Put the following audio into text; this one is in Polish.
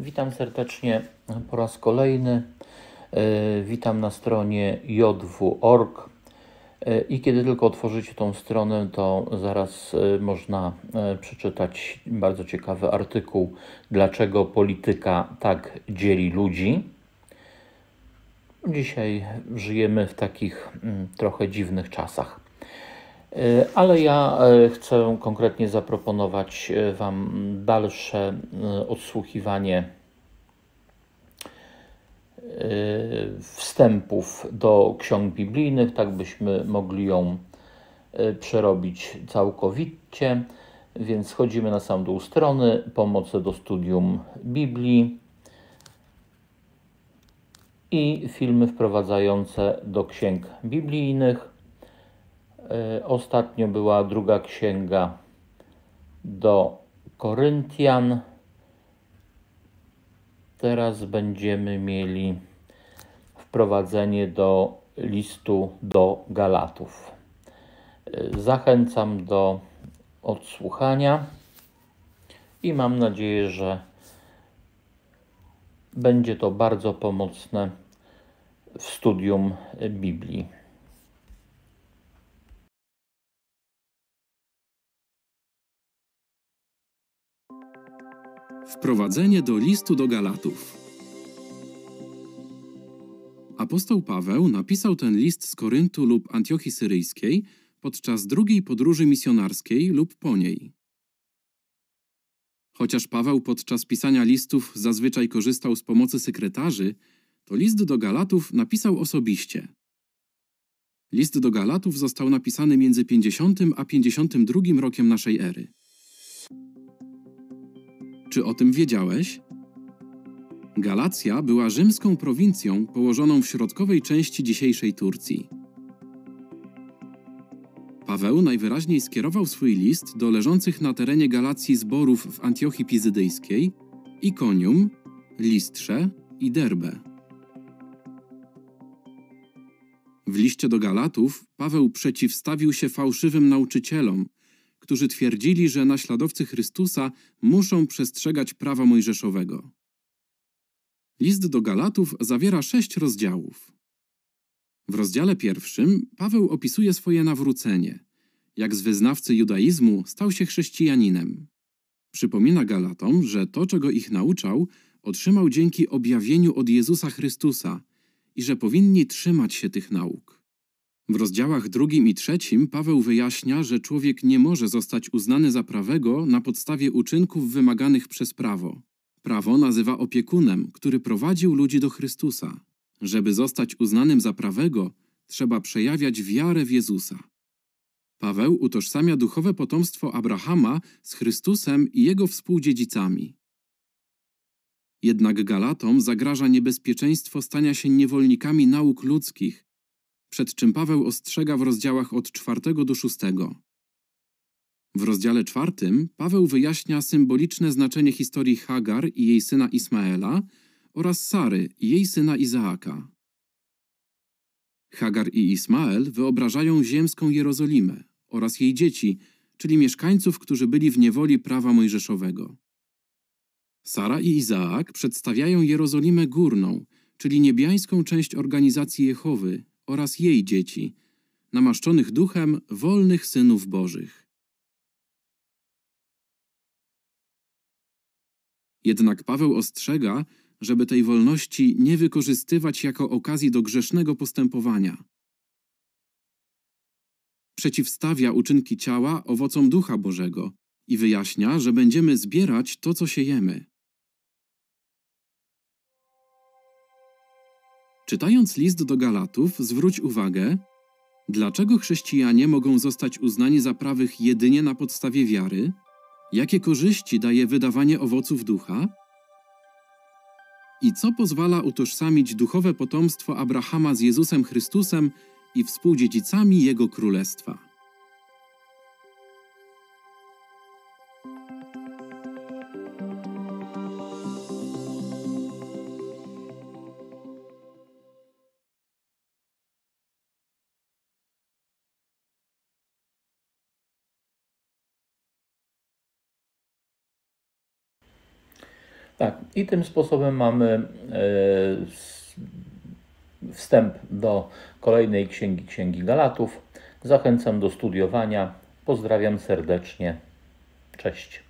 Witam serdecznie po raz kolejny. E, witam na stronie jw.org e, i kiedy tylko otworzycie tą stronę, to zaraz e, można przeczytać bardzo ciekawy artykuł Dlaczego polityka tak dzieli ludzi. Dzisiaj żyjemy w takich mm, trochę dziwnych czasach. E, ale ja e, chcę konkretnie zaproponować e, Wam dalsze odsłuchiwanie wstępów do ksiąg biblijnych, tak byśmy mogli ją przerobić całkowicie. Więc schodzimy na sam dół strony, pomoce do studium Biblii i filmy wprowadzające do księg biblijnych. E, ostatnio była druga księga do Koryntian. Teraz będziemy mieli wprowadzenie do listu do Galatów. E, zachęcam do odsłuchania i mam nadzieję, że będzie to bardzo pomocne w studium Biblii. Wprowadzenie do listu do Galatów. Apostoł Paweł napisał ten list z Koryntu lub Antiochii Syryjskiej podczas drugiej podróży misjonarskiej lub po niej. Chociaż Paweł podczas pisania listów zazwyczaj korzystał z pomocy sekretarzy, to list do Galatów napisał osobiście. List do Galatów został napisany między 50 a 52 rokiem naszej ery. Czy o tym wiedziałeś? Galacja była rzymską prowincją położoną w środkowej części dzisiejszej Turcji. Paweł najwyraźniej skierował swój list do leżących na terenie Galacji zborów w Antiochii Pizydyjskiej, Ikonium, Listrze i Derbe. W liście do Galatów Paweł przeciwstawił się fałszywym nauczycielom, którzy twierdzili, że naśladowcy Chrystusa muszą przestrzegać prawa mojżeszowego. List do Galatów zawiera sześć rozdziałów. W rozdziale pierwszym Paweł opisuje swoje nawrócenie, jak z wyznawcy judaizmu stał się chrześcijaninem. Przypomina Galatom, że to, czego ich nauczał, otrzymał dzięki objawieniu od Jezusa Chrystusa i że powinni trzymać się tych nauk. W rozdziałach drugim i trzecim Paweł wyjaśnia, że człowiek nie może zostać uznany za prawego na podstawie uczynków wymaganych przez prawo. Prawo nazywa opiekunem, który prowadził ludzi do Chrystusa. Żeby zostać uznanym za prawego, trzeba przejawiać wiarę w Jezusa. Paweł utożsamia duchowe potomstwo Abrahama z Chrystusem i jego współdziedzicami. Jednak Galatom zagraża niebezpieczeństwo stania się niewolnikami nauk ludzkich, przed czym Paweł ostrzega w rozdziałach od 4 do 6. W rozdziale czwartym Paweł wyjaśnia symboliczne znaczenie historii Hagar i jej syna Ismaela oraz Sary i jej syna Izaaka. Hagar i Ismael wyobrażają ziemską Jerozolimę oraz jej dzieci, czyli mieszkańców, którzy byli w niewoli prawa mojżeszowego. Sara i Izaak przedstawiają Jerozolimę górną, czyli niebiańską część organizacji Jehowy, oraz jej dzieci, namaszczonych duchem wolnych synów Bożych. Jednak Paweł ostrzega, żeby tej wolności nie wykorzystywać jako okazji do grzesznego postępowania. Przeciwstawia uczynki ciała owocom Ducha Bożego i wyjaśnia, że będziemy zbierać to, co siejemy. Czytając list do Galatów, zwróć uwagę, dlaczego chrześcijanie mogą zostać uznani za prawych jedynie na podstawie wiary, jakie korzyści daje wydawanie owoców ducha i co pozwala utożsamić duchowe potomstwo Abrahama z Jezusem Chrystusem i współdziedzicami Jego Królestwa. Tak, i tym sposobem mamy e, wstęp do kolejnej księgi, Księgi Galatów. Zachęcam do studiowania. Pozdrawiam serdecznie. Cześć.